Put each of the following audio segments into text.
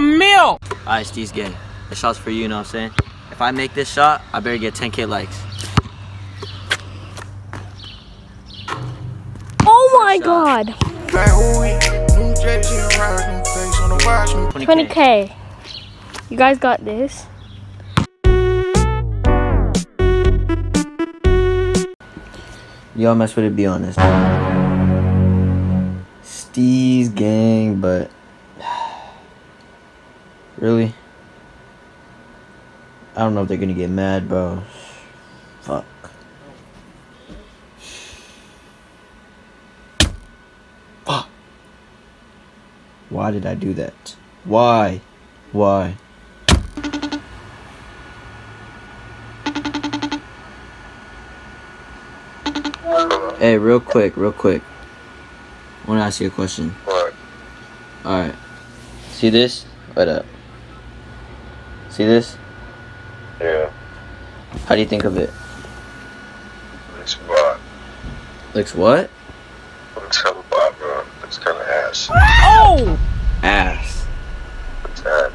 my meal! Alright, Steez gang. This shot's for you, you know what I'm saying? If I make this shot, I better get 10k likes. Oh my god. 20k. You guys got this. Y'all mess with it, be honest. Steez gang, but really? I don't know if they're gonna get mad, bro. Fuck. Fuck. Why did I do that? Why? Why? Hey, real quick, real quick. I want to ask you a question. What? Alright. See this? Wait up. See this? Yeah. How do you think of it? Looks bad. Looks what? Looks hella bad, bro. Looks kind of ass. Oh! Ass. Looks ass.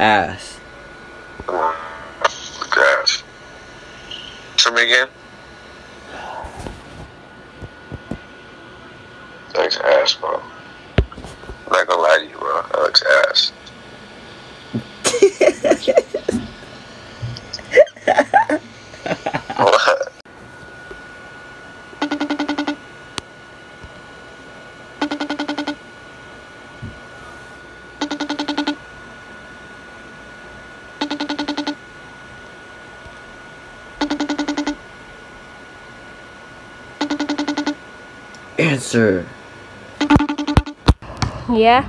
Ass. Looks ass. Show me again. Looks ass, bro. I'm not gonna lie to you, bro. That looks ass. Answer. Yeah.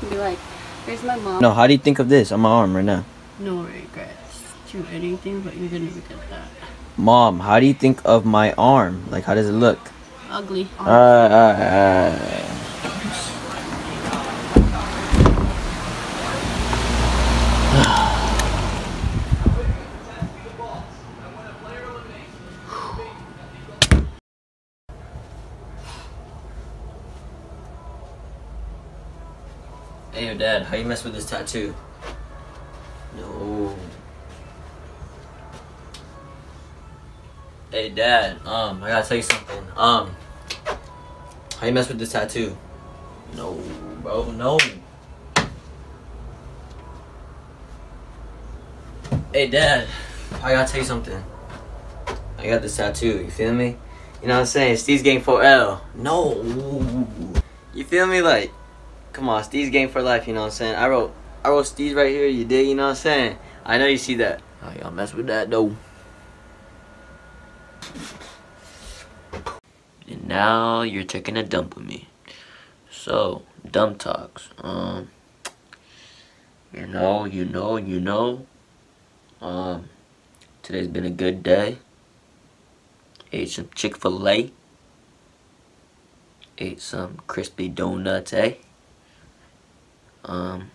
Be like, here's my mom. No, how do you think of this on my arm right now? No regrets to anything, but you're gonna regret that. Mom, how do you think of my arm? Like, how does it look? Ugly. Alright, alright, alright. Hey, yo, Dad, how you mess with this tattoo? No. Hey, Dad, um, I gotta tell you something. Um, how you mess with this tattoo? No, bro, no. Hey, Dad, I gotta tell you something. I got this tattoo, you feel me? You know what I'm saying? Steez gang 4L. No. You feel me? Like, come on, Steez gang for life, you know what I'm saying? I wrote I wrote Steez right here, you did, you know what I'm saying? I know you see that. Oh, y'all mess with that though. And now you're taking a dump with me. So, dump talks. Um You know, you know, you know. Um today's been a good day. Ate some Chick-fil-A. Ate some crispy donuts, eh? Um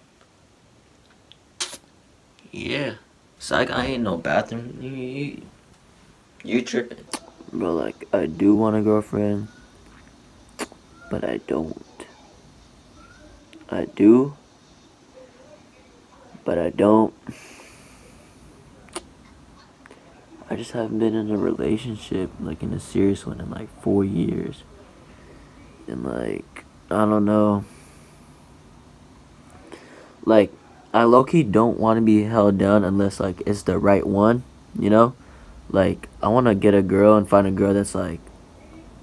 Yeah. Psych, I ain't no bathroom. You, you, you tripping. Bro, like, I do want a girlfriend, but I don't. I do, but I don't. I just haven't been in a relationship, like in a serious one, in like four years. And like, I don't know. Like, I low key don't want to be held down unless like it's the right one, you know? Like, I want to get a girl and find a girl that's like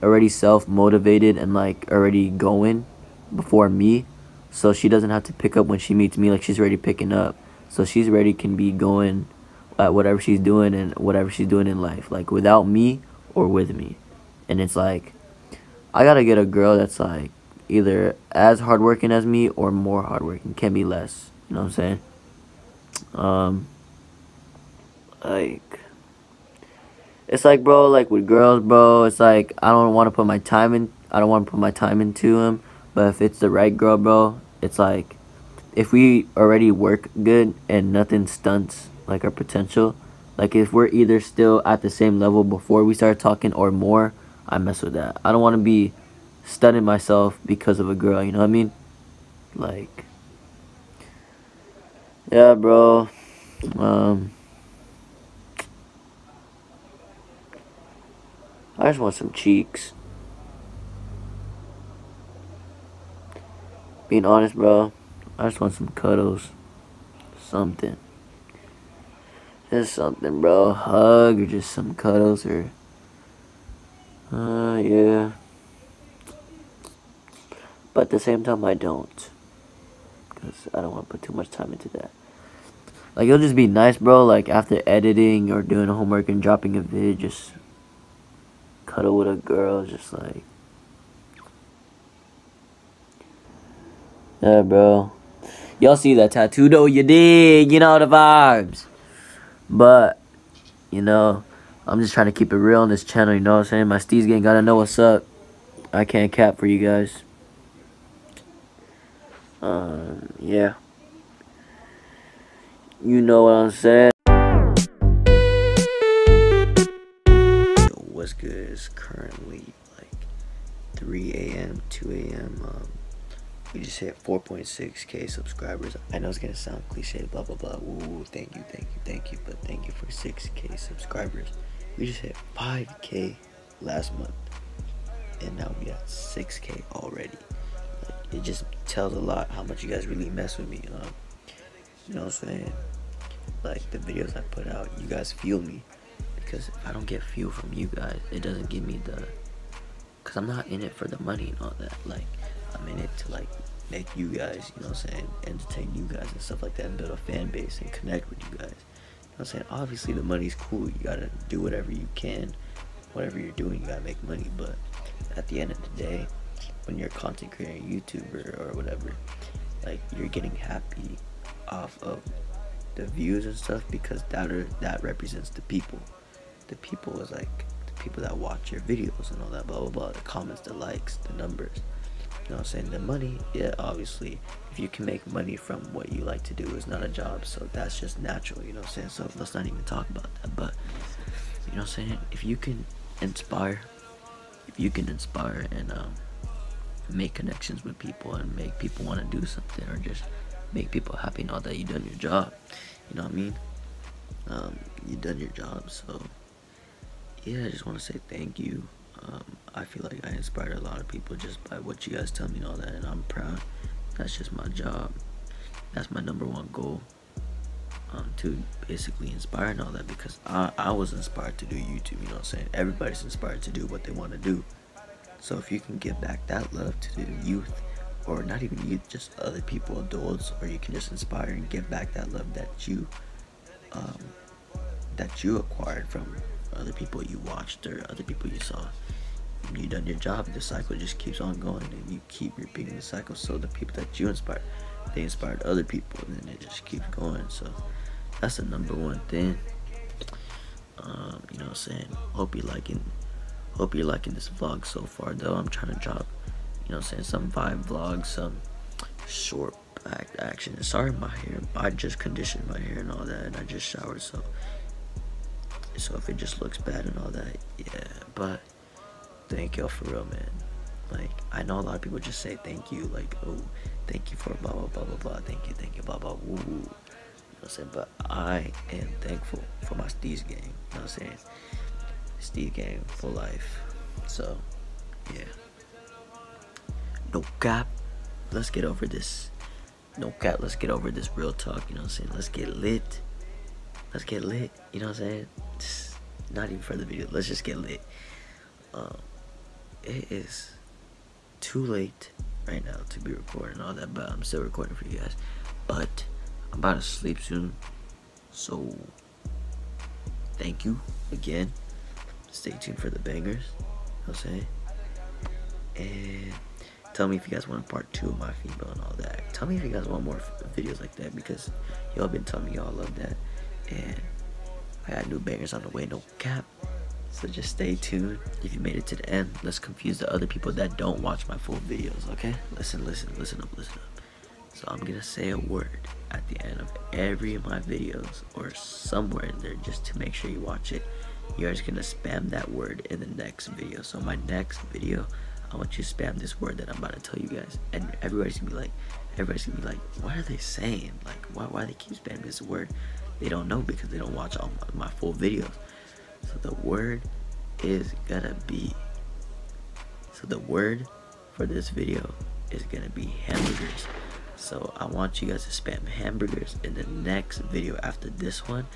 already self motivated and like already going before me. So she doesn't have to pick up when she meets me, like she's already picking up. So she's ready, can be going at whatever she's doing and whatever she's doing in life, like without me or with me. And it's like, I gotta get a girl that's like either as hardworking as me or more hardworking, can be less. You know what I'm saying? Um, like, it's like, bro, like with girls, bro, it's like I don't want to put my time in. I don't want to put my time into them. But if it's the right girl, bro, it's like if we already work good and nothing stunts like our potential, like if we're either still at the same level before we start talking or more, I mess with that. I don't want to be stunning myself because of a girl, you know what I mean? Like, yeah, bro. Um, I just want some cheeks. Being honest, bro, I just want some cuddles. Something. Just something, bro. A Hug or just some cuddles or. Uh, yeah. But at the same time, I don't. Because I don't want to put too much time into that. Like, it'll just be nice, bro. Like, after editing or doing homework and dropping a vid, just cuddle with a girl. Just like. Yeah, bro. Y'all see that tattoo, though? You dig? You know the vibes. But, you know, I'm just trying to keep it real on this channel, you know what I'm saying? My Steez gang gotta know what's up. I can't cap for you guys. Um, yeah. You know what I'm saying? What's good? It's currently like 3 a.m., 2 a.m. Um, we just hit 4.6k subscribers. I know it's gonna sound cliche, blah blah blah. Ooh, thank you, thank you, thank you, but thank you for 6k subscribers. We just hit 5k last month, and now we got 6k already. It just tells a lot how much you guys really mess with me. Um, you know what I'm saying? Like the videos I put out, you guys feel me because if I don't get feel from you guys, it doesn't give me the. Cause I'm not in it for the money and all that. Like I'm in it to like make you guys, you know what I'm saying, entertain you guys and stuff like that and build a fan base and connect with you guys. You know what I'm saying? Obviously the money's cool. You gotta do whatever you can. Whatever you're doing, you gotta make money. But at the end of the day, when you're a content creator, a YouTuber or whatever, like you're getting happy off of the views and stuff because that are that represents the people. The people is like the people that watch your videos and all that blah blah blah. The comments, the likes, the numbers. You know what I'm saying? The money, yeah, obviously, if you can make money from what you like to do, is not a job, so that's just natural, you know what I'm saying? So let's not even talk about that. But, you know what I'm saying? If you can inspire, if you can inspire and um, make connections with people and make people want to do something or just make people happy all that, you done your job. You know what I mean? Um, you done your job, so yeah, I just want to say thank you. Um, I feel like I inspired a lot of people just by what you guys tell me and all that, and I'm proud. That's just my job. That's my number one goal. Um, to basically inspire and all that because I, I was inspired to do YouTube, you know what I'm saying? Everybody's inspired to do what they want to do. So if you can give back that love to the youth, or not even youth, just other people, adults, or you can just inspire and give back that love that you, um, that you acquired from other people you watched or other people you saw. You done your job. The cycle just keeps on going and you keep repeating the cycle. So the people that you inspired they inspired other people and then it just keeps going. So that's the number one thing. Um, you know what i'm saying? Hope you're liking hope you're liking this vlog so far though. I'm trying to drop you know saying some vibe vlogs some short act action. Sorry my hair i just conditioned my hair and all that and i just showered so so if it just looks bad and all that yeah but thank y'all for real man. Like i know a lot of people just say thank you like oh thank you for blah blah blah blah blah thank you thank you blah blah woo. You know what i'm saying? But i am thankful for my steez gang you know what i'm saying steez gang for life. So yeah. No cap. Let's get over this. No cap. Let's get over this real talk you know what i'm saying? Let's get lit. Let's get lit you know what i'm saying? Just not even for the video. Let's just get lit. Um it is too late right now to be recording all that, but I'm still recording for you guys. But I'm about to sleep soon, so thank you again. Stay tuned for the bangers. I'm saying? And tell me if you guys want a part two of my female and all that. Tell me if you guys want more videos like that because y'all been telling me y'all love that. And I got new bangers on the way, no cap. So just stay tuned. If you made it to the end, let's confuse the other people that don't watch my full videos, okay? Listen, listen, listen up, listen up. So I'm gonna say a word at the end of every of my videos or somewhere in there just to make sure you watch it. You're just gonna spam that word in the next video. So my next video, I want you to spam this word that I'm about to tell you guys, and everybody's gonna be like, everybody's gonna be like, what are they saying? Like, why why they keep spamming this word? They don't know because they don't watch all my, my full videos. So the word is gonna be. So the word for this video is gonna be hamburgers. So I want you guys to spam hamburgers in the next video after this one.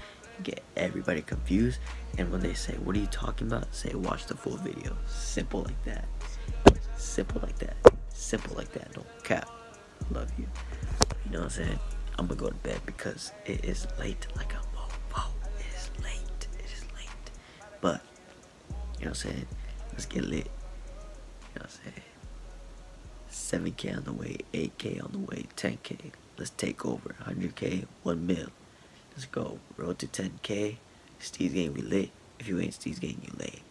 Get everybody confused. And when they say, what are you talking about? Say, watch the full video. Simple like that. Simple like that. Simple like that. Don't cap. Love you. You know what I'm saying? I'm gonna go to bed because it is late like a mofo. It is late. It is late. But, you know what I'm saying? Let's get lit. You know what I'm saying? 7k on the way, 8k on the way, 10k. Let's take over. 100k, 1 mil. Let's go. Road to 10k. Steez gang, we lit. If you ain't Steez gang, you late.